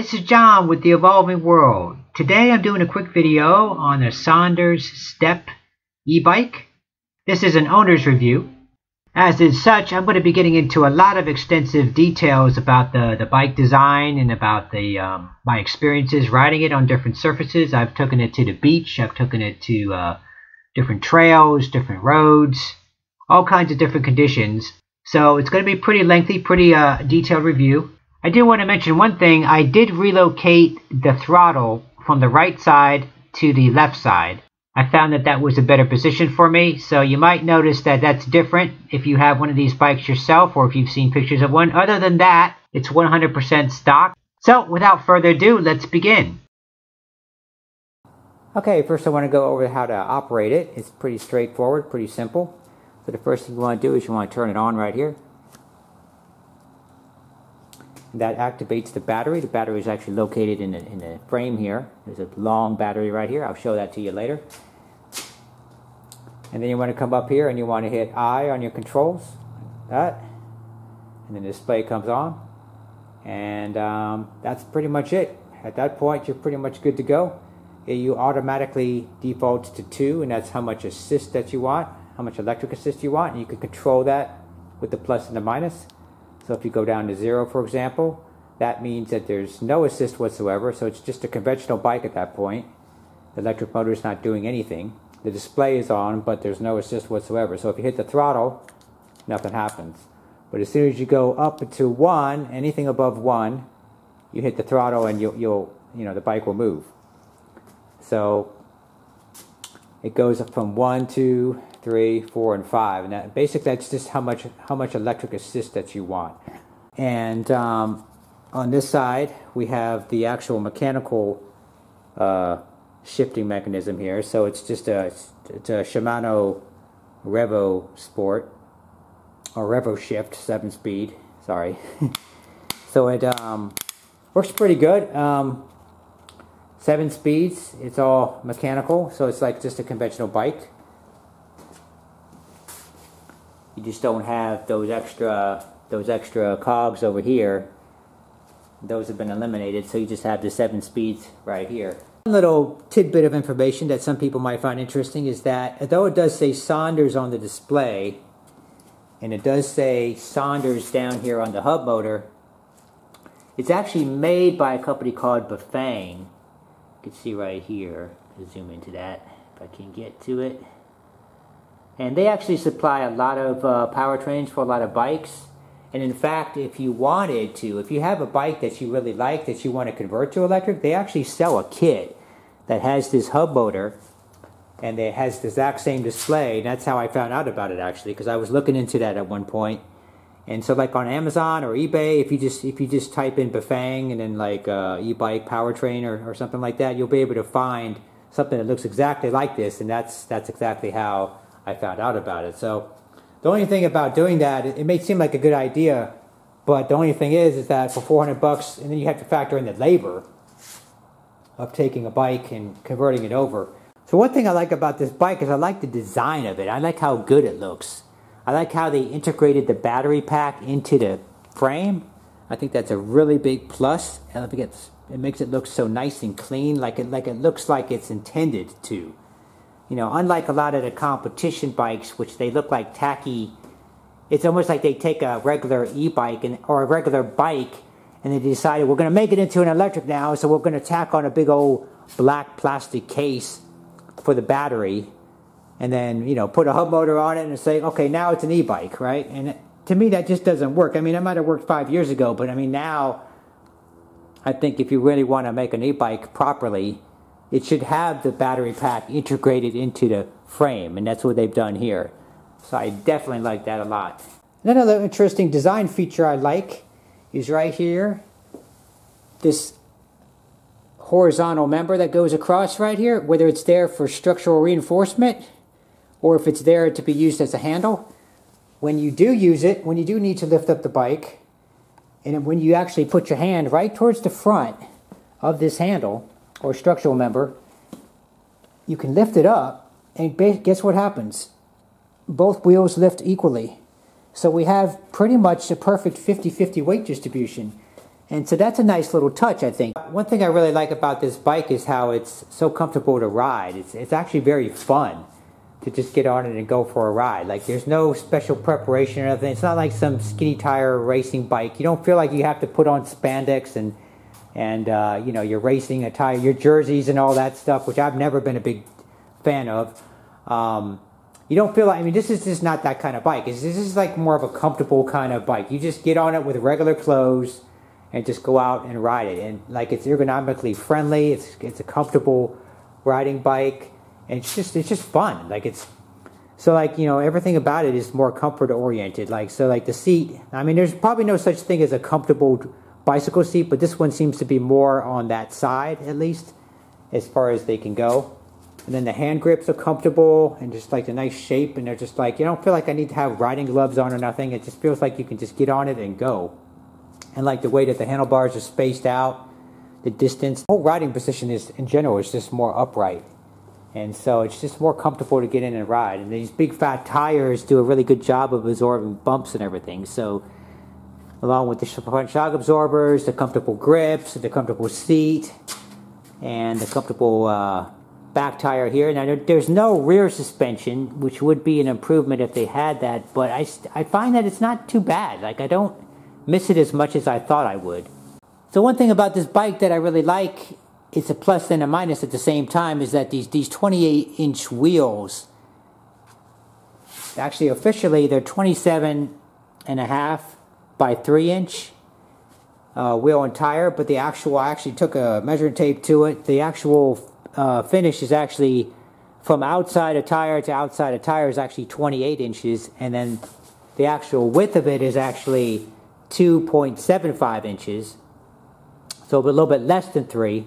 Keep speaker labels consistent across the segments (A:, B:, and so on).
A: this is John with The Evolving World. Today I'm doing a quick video on the Sondors Step e-bike. This is an owner's review. As is such, I'm going to be getting into a lot of extensive details about the, the bike design and about the um, my experiences riding it on different surfaces. I've taken it to the beach, I've taken it to uh, different trails, different roads, all kinds of different conditions. So it's going to be pretty lengthy, pretty uh, detailed review. I do want to mention one thing. I did relocate the throttle from the right side to the left side. I found that that was a better position for me, so you might notice that that's different if you have one of these bikes yourself or if you've seen pictures of one. Other than that, it's 100% stock. So without further ado, let's begin. Okay, first I want to go over how to operate it. It's pretty straightforward, pretty simple. So the first thing you want to do is you want to turn it on right here. That activates the battery. The battery is actually located in the, in the frame here. There's a long battery right here. I'll show that to you later. And then you want to come up here and you want to hit I on your controls. Like that. And then the display comes on. And um, that's pretty much it. At that point, you're pretty much good to go. You automatically default to 2, and that's how much assist that you want, how much electric assist you want. And you can control that with the plus and the minus. So if you go down to zero, for example, that means that there's no assist whatsoever. So it's just a conventional bike at that point. The electric motor is not doing anything. The display is on, but there's no assist whatsoever. So if you hit the throttle, nothing happens. But as soon as you go up to one, anything above one, you hit the throttle and you'll, you'll you know, the bike will move. So it goes up from one, two, three, four, and five. And that, basically, that's just how much how much electric assist that you want. And um, on this side, we have the actual mechanical uh, shifting mechanism here. So it's just a it's a Shimano Revo Sport or Revo Shift seven speed. Sorry. so it um, works pretty good. Um, seven speeds. It's all mechanical, so it's like just a conventional bike. You just don't have those extra those extra cogs over here. Those have been eliminated, so you just have the seven speeds right here. One little tidbit of information that some people might find interesting is that although it does say Sondors on the display, and it does say Sondors down here on the hub motor, it's actually made by a company called Bafang. You can see right here. zoom into that if I can get to it. And they actually supply a lot of uh, powertrains for a lot of bikes. And in fact, if you wanted to, if you have a bike that you really like that you want to convert to electric, they actually sell a kit that has this hub motor and it has the exact same display. And that's how I found out about it actually, because I was looking into that at one point. And so like on Amazon or eBay, if you just if you just type in Bafang and then like uh, e-bike powertrain or, or something like that, you'll be able to find something that looks exactly like this. And that's that's exactly how I found out about it. So the only thing about doing that, it, it may seem like a good idea, but the only thing is, is that for 400 bucks, and then you have to factor in the labor of taking a bike and converting it over. So one thing I like about this bike is I like the design of it. I like how good it looks. I like how they integrated the battery pack into the frame. I think that's a really big plus. And it makes it look so nice and clean, like it like it looks like it's intended to. You know, unlike a lot of the competition bikes, which they look like tacky, it's almost like they take a regular e-bike and or a regular bike and they decided we're going to make it into an electric now, so we're going to tack on a big old black plastic case for the battery, and then you know put a hub motor on it and say, okay, now it's an e-bike, right? And to me, that just doesn't work. I mean, it might have worked five years ago, but I mean now, I think if you really want to make an e-bike properly, it should have the battery pack integrated into the frame, and that's what they've done here. So I definitely like that a lot. Another interesting design feature I like is right here, this horizontal member that goes across right here, whether it's there for structural reinforcement or if it's there to be used as a handle. When you do use it, when you do need to lift up the bike, and when you actually put your hand right towards the front of this handle, or structural member, you can lift it up, and guess what happens? Both wheels lift equally. So we have pretty much a perfect 50-50 weight distribution. And so that's a nice little touch, I think. One thing I really like about this bike is how it's so comfortable to ride. It's, it's actually very fun to just get on it and go for a ride. Like there's no special preparation or anything. It's not like some skinny tire racing bike. You don't feel like you have to put on spandex and and uh, you know you're racing attire, your jerseys and all that stuff, which I've never been a big fan of. Um, you don't feel like I mean this is just not that kind of bike. Is this is like more of a comfortable kind of bike. You just get on it with regular clothes and just go out and ride it. And like it's ergonomically friendly. It's it's a comfortable riding bike, and it's just it's just fun. Like it's so like you know everything about it is more comfort oriented. Like so like the seat. I mean, there's probably no such thing as a comfortable bicycle seat, but this one seems to be more on that side at least, as far as they can go. And then the hand grips are comfortable and just like a nice shape, and they're just like you don't feel like I need to have riding gloves on or nothing. It just feels like you can just get on it and go. And like the way that the handlebars are spaced out, the distance, the whole riding position is in general is just more upright. And so it's just more comfortable to get in and ride. And these big fat tires do a really good job of absorbing bumps and everything. So along with the front shock absorbers, the comfortable grips, the comfortable seat, and the comfortable uh, back tire here. Now, there's no rear suspension, which would be an improvement if they had that, but I, I find that it's not too bad. Like, I don't miss it as much as I thought I would. So one thing about this bike that I really like, it's a plus and a minus at the same time, is that these, these 28 inch wheels, actually officially they're 27 and a half by 3 inch uh, wheel and tire, but the actual, I actually took a measuring tape to it. The actual uh, finish is actually from outside a tire to outside a tire is actually 28 inches, and then the actual width of it is actually 2.75 inches, so a little bit less than 3.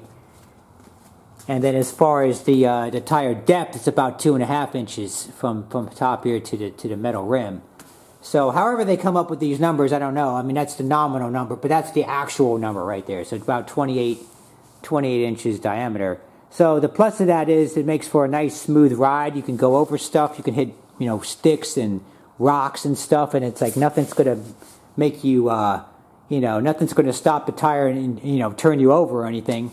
A: And then as far as the uh, the tire depth, it's about two and a half inches from from top here to the to the metal rim. So however they come up with these numbers, I don't know. I mean, that's the nominal number, but that's the actual number right there. So it's about 28, 28 inches diameter. So the plus of that is it makes for a nice smooth ride. You can go over stuff. You can hit, you know, sticks and rocks and stuff, and it's like nothing's going to make you, uh, you know, nothing's going to stop the tire and, you know, turn you over or anything.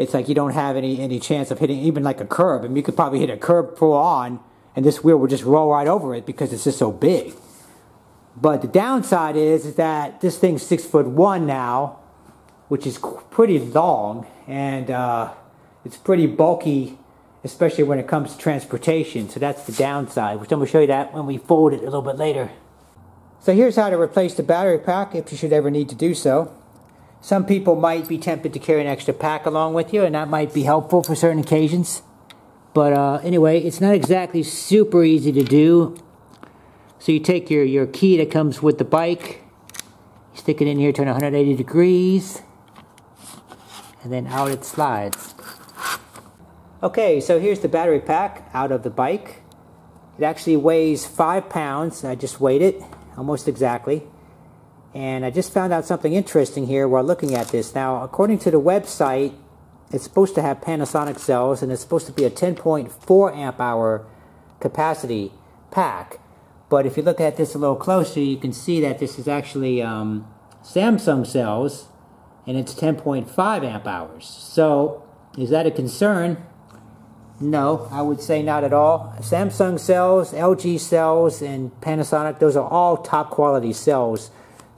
A: It's like you don't have any, any chance of hitting even like a curb. I mean, you could probably hit a curb full on, and this wheel will just roll right over it because it's just so big. But the downside is, is that this thing's six foot one now, which is pretty long, and uh, it's pretty bulky, especially when it comes to transportation. So that's the downside, which I'm to show you that when we fold it a little bit later. So here's how to replace the battery pack if you should ever need to do so. Some people might be tempted to carry an extra pack along with you, and that might be helpful for certain occasions. But uh, anyway, it's not exactly super easy to do. So you take your, your key that comes with the bike, stick it in here, turn 180 degrees, and then out it slides. Okay, so here's the battery pack out of the bike. It actually weighs five pounds. I just weighed it almost exactly. And I just found out something interesting here while looking at this. Now, according to the website, it's supposed to have Panasonic cells and it's supposed to be a 10.4 amp hour capacity pack. But if you look at this a little closer, you can see that this is actually um, Samsung cells, and it's 10.5 amp hours. So, is that a concern? No, I would say not at all. Samsung cells, LG cells, and Panasonic, those are all top quality cells.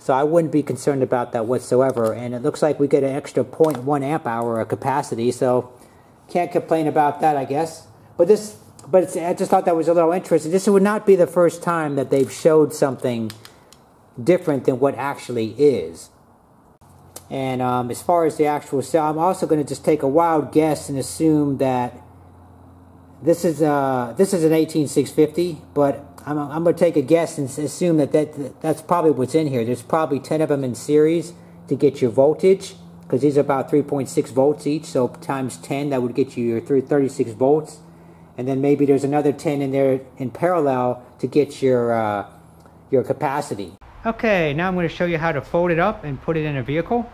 A: So I wouldn't be concerned about that whatsoever. And it looks like we get an extra 0.1 amp hour of capacity, so can't complain about that, I guess. But this but I just thought that was a little interesting. This would not be the first time that they've showed something different than what actually is. And um, as far as the actual cell, I'm also going to just take a wild guess and assume that this is uh, this is an 18650, but I'm, I'm going to take a guess and assume that, that that's probably what's in here. There's probably 10 of them in series to get your voltage because these are about 3.6 volts each. So times 10, that would get you your 36 volts and then maybe there's another 10 in there in parallel to get your uh, your capacity. Okay, now I'm going to show you how to fold it up and put it in a vehicle.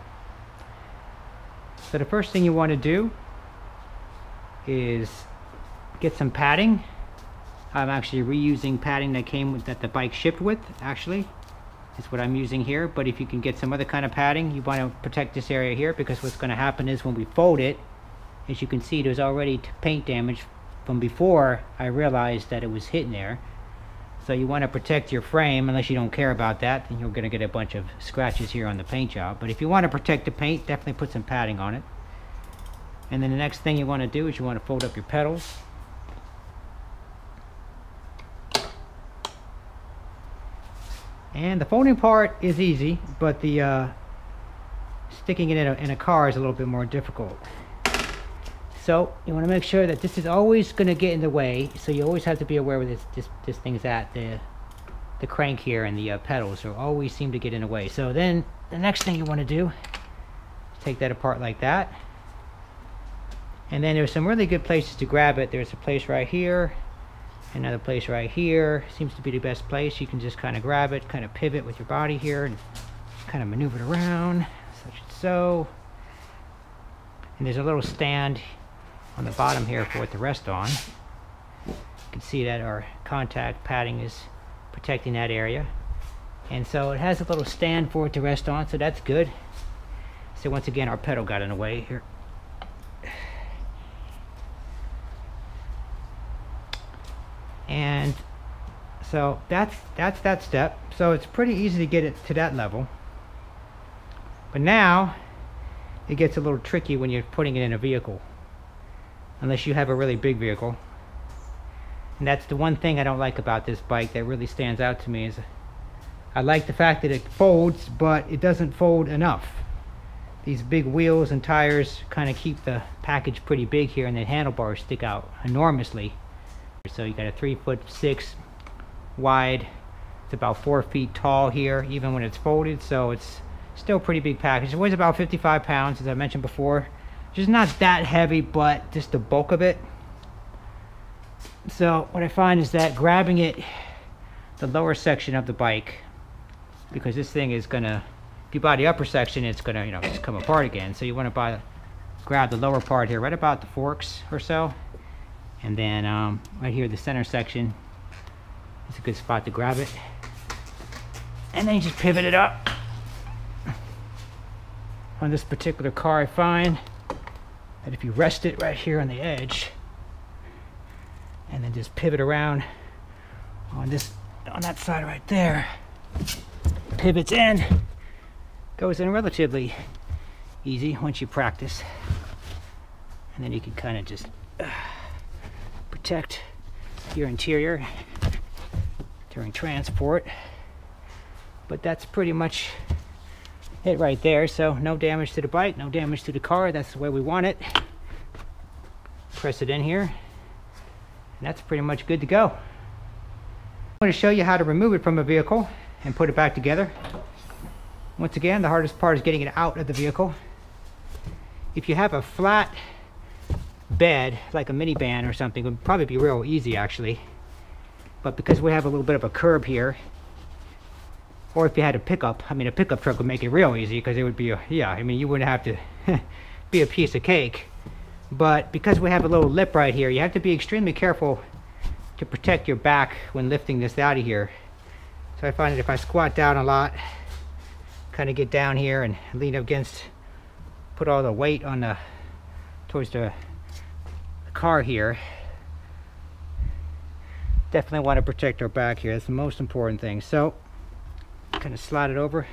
A: So the first thing you want to do is get some padding. I'm actually reusing padding that came with, that the bike shipped with actually is what I'm using here. But if you can get some other kind of padding, you want to protect this area here because what's going to happen is when we fold it, as you can see, there's already paint damage from before I realized that it was hitting there. So you want to protect your frame, unless you don't care about that, then you're going to get a bunch of scratches here on the paint job. But if you want to protect the paint, definitely put some padding on it. And then the next thing you want to do is you want to fold up your pedals. And the folding part is easy, but the uh, sticking it in a, in a car is a little bit more difficult. So you want to make sure that this is always going to get in the way. So you always have to be aware where this this, this thing's at. The the crank here and the uh, pedals are always seem to get in the way. So then the next thing you want to do is take that apart like that. And then there's some really good places to grab it. There's a place right here, another place right here. Seems to be the best place. You can just kind of grab it, kind of pivot with your body here and kind of maneuver it around, such and so. And there's a little stand on the bottom here for it to rest on. You can see that our contact padding is protecting that area. And so it has a little stand for it to rest on, so that's good. So once again, our pedal got in the way here. And so that's that's that step. So it's pretty easy to get it to that level. But now it gets a little tricky when you're putting it in a vehicle unless you have a really big vehicle. And that's the one thing I don't like about this bike that really stands out to me is I like the fact that it folds, but it doesn't fold enough. These big wheels and tires kind of keep the package pretty big here and the handlebars stick out enormously. So you got a three foot six wide, it's about four feet tall here, even when it's folded, so it's still pretty big package. It weighs about 55 pounds, as I mentioned before. Just not that heavy, but just the bulk of it. So what I find is that grabbing it, the lower section of the bike, because this thing is gonna, if you buy the upper section, it's gonna, you know, just come apart again. So you wanna buy, grab the lower part here, right about the forks or so. And then um, right here, the center section, is a good spot to grab it. And then you just pivot it up. On this particular car, I find that if you rest it right here on the edge and then just pivot around on this on that side right there pivots in goes in relatively easy once you practice and then you can kind of just uh, protect your interior during transport. But that's pretty much it right there. So no damage to the bike no damage to the car. That's the way we want it. Press it in here. And that's pretty much good to go. I'm going to show you how to remove it from a vehicle and put it back together. Once again the hardest part is getting it out of the vehicle. If you have a flat bed like a minivan or something would probably be real easy actually. But because we have a little bit of a curb here or if you had a pickup i mean a pickup truck would make it real easy because it would be a yeah i mean you wouldn't have to be a piece of cake. But because we have a little lip right here you have to be extremely careful to protect your back when lifting this out of here. So i find that if i squat down a lot kind of get down here and lean up against put all the weight on the towards the, car here. Definitely want to protect our back here that's the most important thing. So kind of slide it over.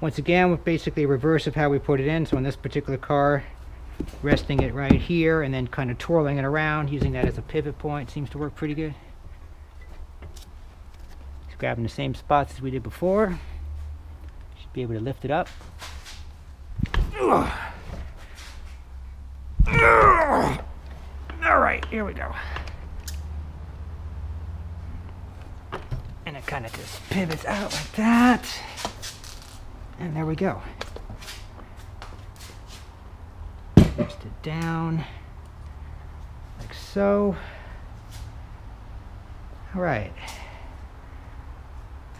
A: Once again with basically reverse of how we put it in so in this particular car resting it right here and then kind of twirling it around using that as a pivot point seems to work pretty good. Just grabbing the same spots as we did before. Should be able to lift it up all right here we go And it kind of just pivots out like that. And there we go. Rest it down like so. All right.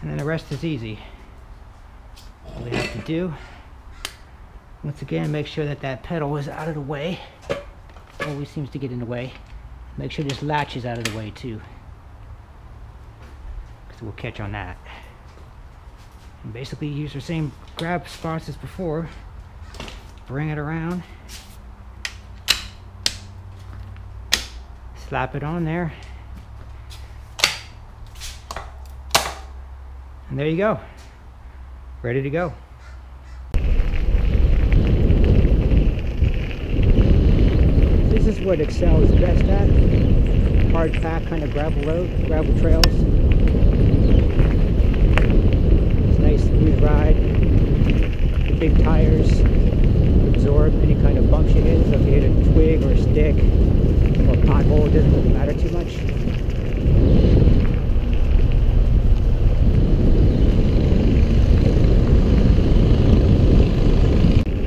A: And then the rest is easy. All we have to do, once again, make sure that that pedal is out of the way. Always seems to get in the way. Make sure this latch is out of the way too. So we'll catch on that. And basically use the same grab spots as before. Bring it around. Slap it on there. And there you go. Ready to go. Excel is best at. Hard pack kind of gravel road, gravel trails. It's a nice smooth ride. The big tires absorb any kind of bumps you hit. So if you hit a twig or a stick or a pothole, it doesn't really matter too much.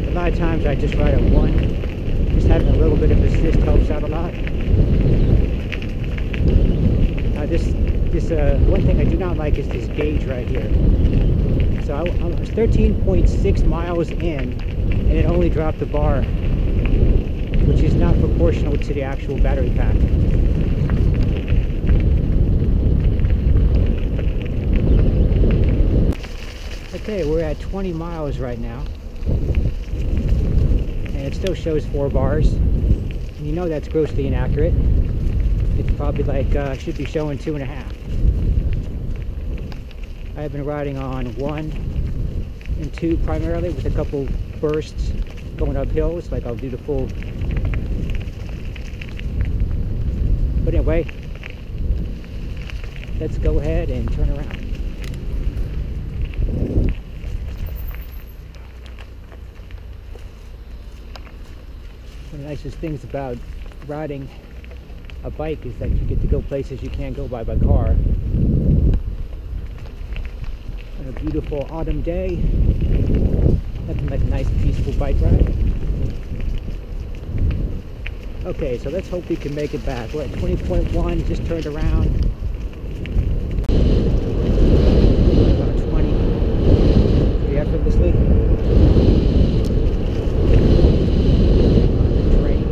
A: A lot of times I just ride at one. Just having a little bit of assist helps out a lot. This, this uh, one thing I do not like is this gauge right here. So I, I was 13.6 miles in, and it only dropped the bar, which is not proportional to the actual battery pack. Okay, we're at 20 miles right now. And it still shows four bars. That's grossly inaccurate. It's probably like, uh, should be showing two and a half. I've been riding on one and two primarily with a couple bursts going up hills, like I'll do the full. But anyway, let's go ahead and turn around. One of the nicest things about riding a bike is that you get to go places you can't go by by car. On a beautiful autumn day, nothing like a nice peaceful bike ride. Okay, so let's hope we can make it back. We're at 20.1, just turned around. About 20. Pretty effortlessly. On the train.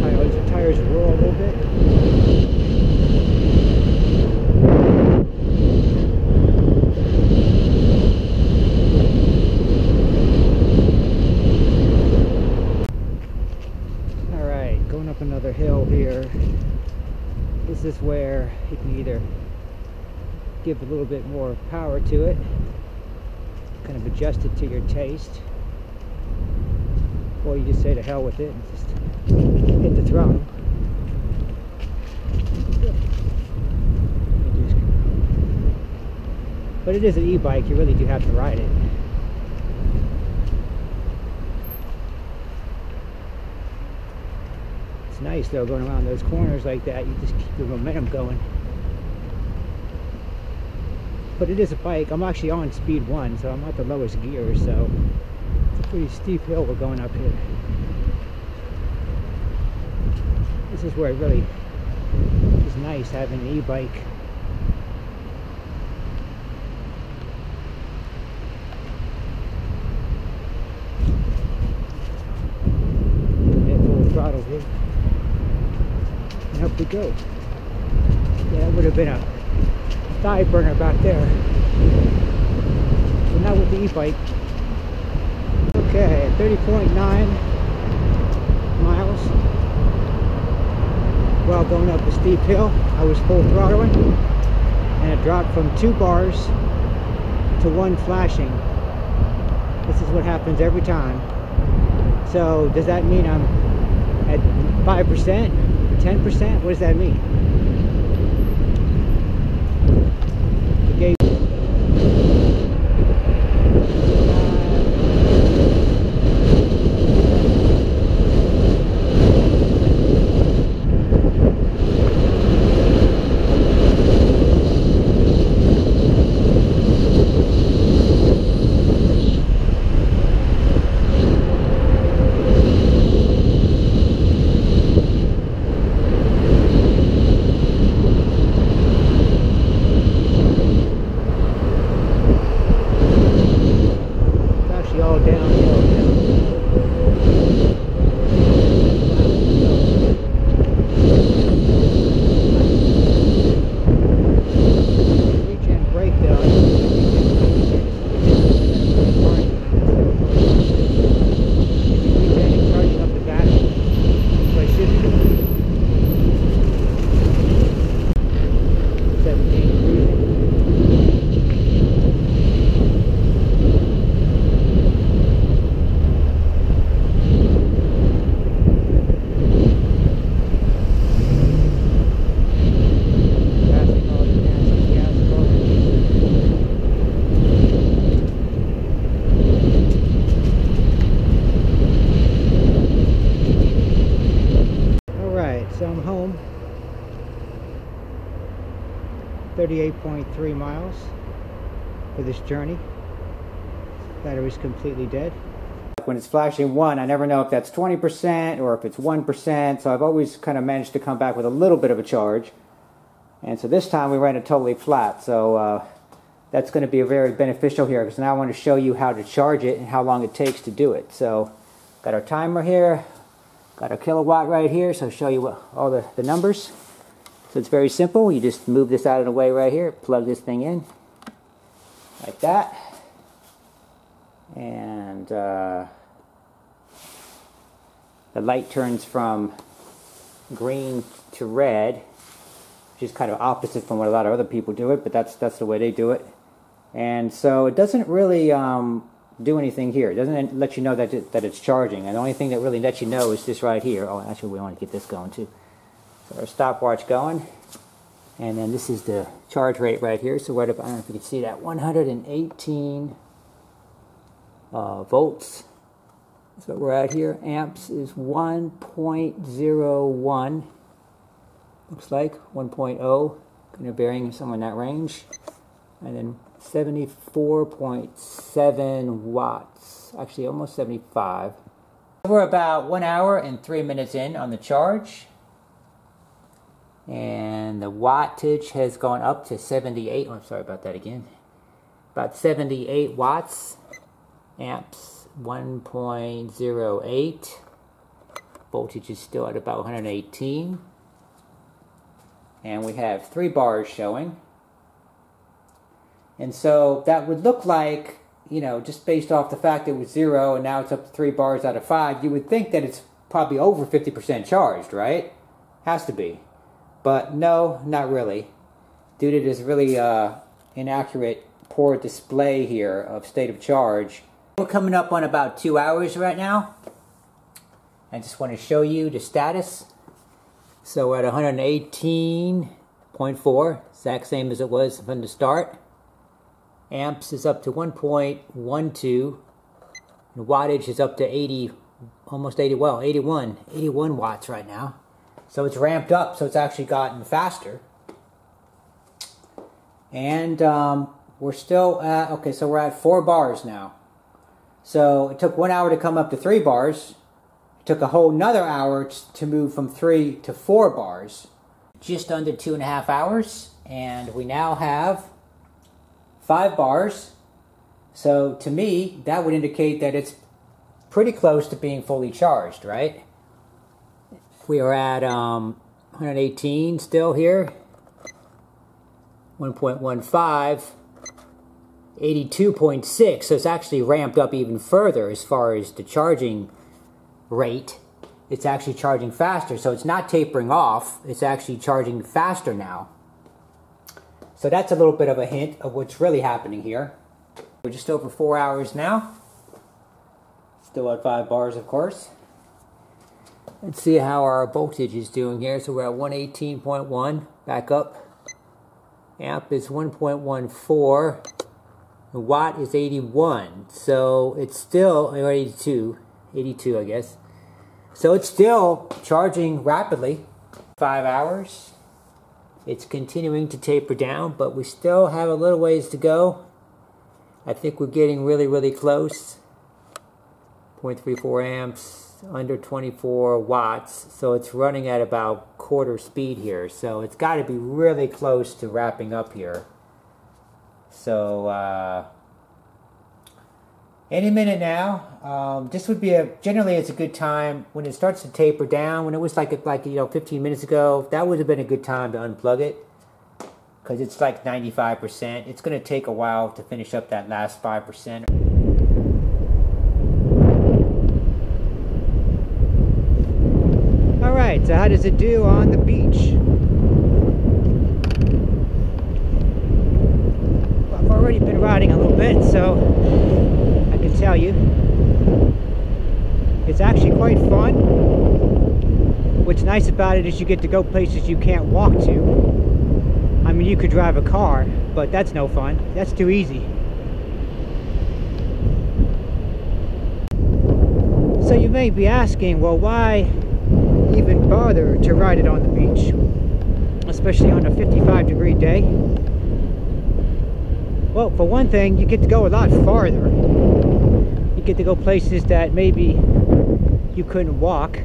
A: Tires, tires roar a little bit. All right, going up another hill here. This is where you can either give a little bit more power to it, kind of adjust it to your taste, or you just say to hell with it and just hit the throttle. But it is an e-bike, you really do have to ride it. It's nice though going around those corners like that, you just keep the momentum going. But it is a bike, I'm actually on speed one, so I'm at the lowest gear, so it's a pretty steep hill we're going up here. This is where it really is nice having an e-bike. Full throttle here. And up we go. Yeah, that would have been a thigh burner back there. But not with the e-bike. Okay, 30.9 miles. While going up a steep hill, I was full throttling and it dropped from two bars to one flashing. This is what happens every time. So does that mean I'm at 5%, 10%? What does that mean? This journey. Battery's completely dead. When it's flashing 1, I never know if that's 20% or if it's 1%, so I've always kind of managed to come back with a little bit of a charge. And so this time we ran it totally flat, so uh, that's going to be very beneficial here because now I want to show you how to charge it and how long it takes to do it. So got our timer here, got our kilowatt right here, so I'll show you what, all the, the numbers. So it's very simple. You just move this out of the way right here, plug this thing in like that. And uh, the light turns from green to red, which is kind of opposite from what a lot of other people do it, but that's that's the way they do it. And so it doesn't really um, do anything here. It doesn't let you know that, it, that it's charging. And the only thing that really lets you know is this right here. Oh, actually, we want to get this going too. So our stopwatch going. And then this is the charge rate right here. So up, I don't know if you can see that, 118 uh, volts. That's what we're at here. Amps is 1.01. Looks like 1.0. Kind of varying somewhere in that range. And then 74.7 watts. Actually, almost 75. We're about one hour and three minutes in on the charge. And the wattage has gone up to 78. Oh, I'm sorry about that again. About 78 watts. Amps 1.08. Voltage is still at about 118. And we have three bars showing. And so that would look like, you know, just based off the fact that it was zero and now it's up to three bars out of five, you would think that it's probably over 50% charged, right? Has to be. But no, not really. Due to this really uh, inaccurate, poor display here of state of charge. We're coming up on about two hours right now. I just want to show you the status. So we're at 118.4, exact same as it was from the start amps is up to 1.12 and wattage is up to 80 almost 80 well 81 81 watts right now so it's ramped up so it's actually gotten faster and um, we're still at okay so we're at four bars now so it took one hour to come up to three bars it took a whole another hour to move from three to four bars just under two and a half hours and we now have five bars. So to me, that would indicate that it's pretty close to being fully charged, right? We are at um, 118 still here. 1.15. 82.6, so it's actually ramped up even further as far as the charging rate. It's actually charging faster, so it's not tapering off, it's actually charging faster now. So that's a little bit of a hint of what's really happening here. We're just over four hours now. Still at five bars, of course. Let's see how our voltage is doing here. So we're at 118.1, back up. Amp is 1.14. The watt is 81. So it's still, or 82, 82 I guess. So it's still charging rapidly. Five hours. It's continuing to taper down, but we still have a little ways to go. I think we're getting really, really close. 0.34 amps, under 24 watts. So it's running at about quarter speed here. So it's got to be really close to wrapping up here. So, uh, any minute now. Um, this would be a generally it's a good time when it starts to taper down. When it was like like you know 15 minutes ago, that would have been a good time to unplug it because it's like 95%. It's going to take a while to finish up that last 5%. All right, so how does it do on the beach? I've already been riding a little bit, so I can tell you. It's actually quite fun. What's nice about it is you get to go places you can't walk to. I mean, you could drive a car, but that's no fun. That's too easy. So you may be asking, well, why even bother to ride it on the beach, especially on a 55 degree day. Well, for one thing, you get to go a lot farther. You get to go places that maybe you couldn't walk.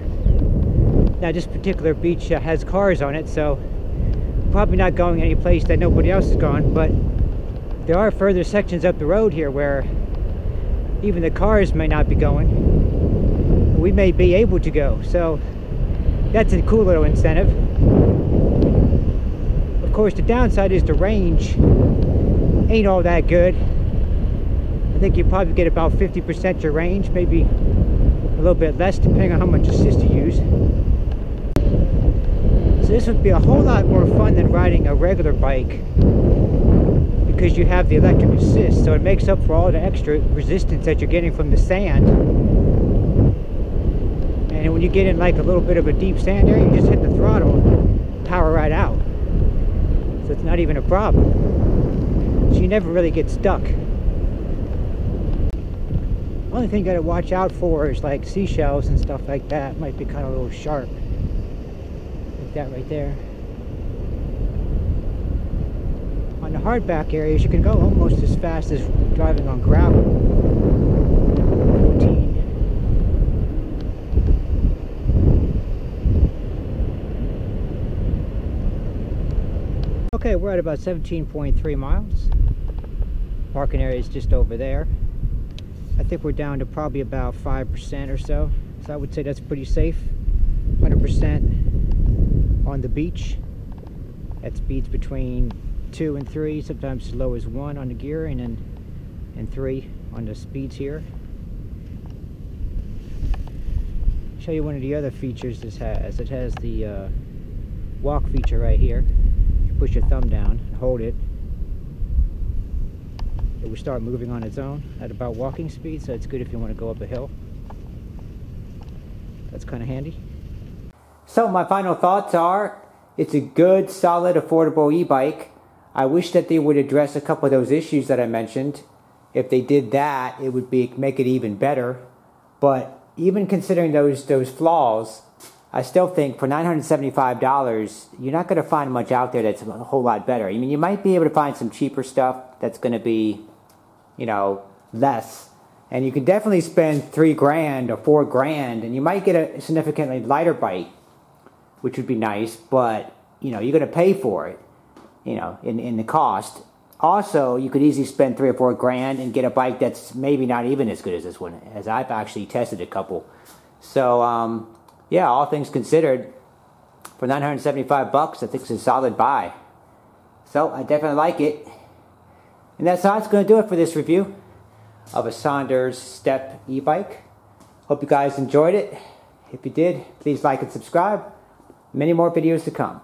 A: Now, this particular beach uh, has cars on it, so probably not going any place that nobody else has gone, but there are further sections up the road here where even the cars may not be going. We may be able to go, so that's a cool little incentive. Of course, the downside is the range ain't all that good. I think you probably get about 50% your range, maybe a little bit less depending on how much assist you use. So this would be a whole lot more fun than riding a regular bike because you have the electric assist so it makes up for all the extra resistance that you're getting from the sand and when you get in like a little bit of a deep sand area you just hit the throttle and power right out. So it's not even a problem. So you never really get stuck. The only thing you gotta watch out for is like seashells and stuff like that. Might be kind of a little sharp. Like that right there. On the hardback areas, you can go almost as fast as driving on gravel. Okay, about 17.3 miles. Parking area is just over there. I think we're down to probably about 5% or so. So I would say that's pretty safe. 100% on the beach at speeds between two and three sometimes as low as one on the gear and then and three on the speeds here show you one of the other features this has it has the uh, walk feature right here push your thumb down and hold it it will start moving on its own at about walking speed so it's good if you want to go up a hill that's kind of handy so my final thoughts are, it's a good, solid, affordable e-bike. I wish that they would address a couple of those issues that I mentioned. If they did that, it would be make it even better. But even considering those those flaws, I still think for $975, you're not going to find much out there that's a whole lot better. I mean, you might be able to find some cheaper stuff that's going to be, you know, less. And you can definitely spend three grand or four grand, and you might get a significantly lighter bike which would be nice, but you know, you're going to pay for it, you know, in, in the cost. Also, you could easily spend three or four grand and get a bike that's maybe not even as good as this one, as I've actually tested a couple. So, um, yeah, all things considered, for 975 bucks, I think it's a solid buy. So, I definitely like it. And that's how it's going to do it for this review of a Sondors Step e-bike. Hope you guys enjoyed it. If you did, please like and subscribe. Many more videos to come.